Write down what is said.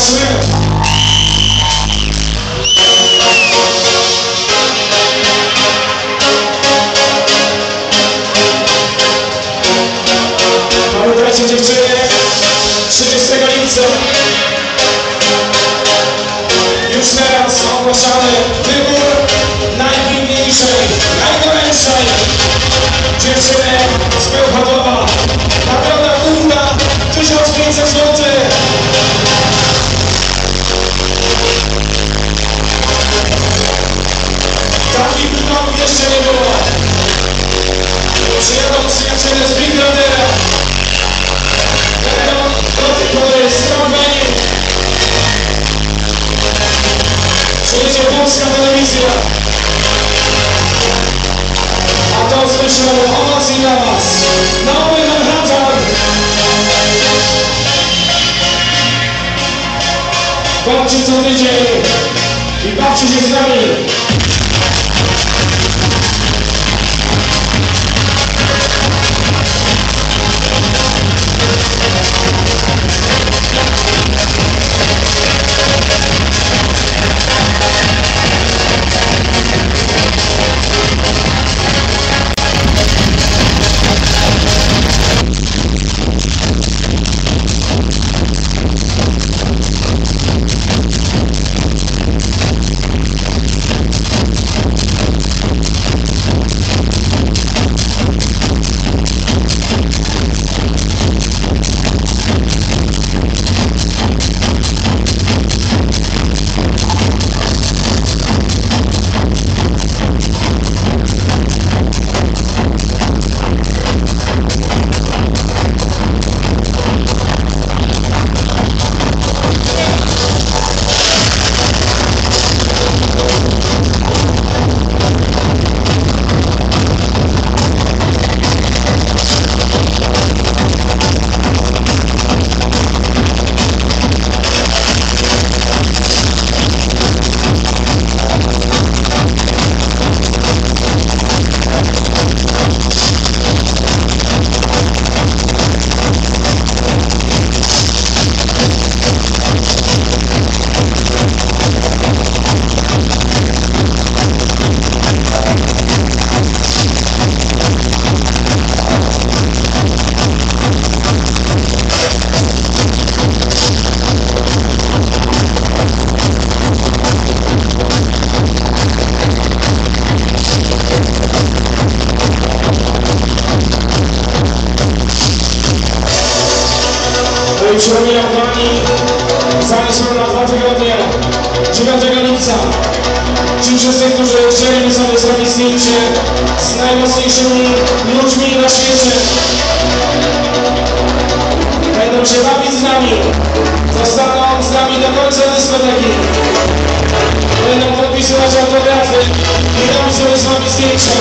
I co tydzień i bawcie się z nami. No i przypominam Pani, zamiast na dwa tygodnie, 9 lipca, ci wszyscy, którzy chcieliby sobie zrobić zdjęcie z najmocniejszymi ludźmi na świecie, będą się bawić z nami, zostaną z nami do końca dyskoteki, będą podpisywać autografy i robić sobie z nami zdjęcia.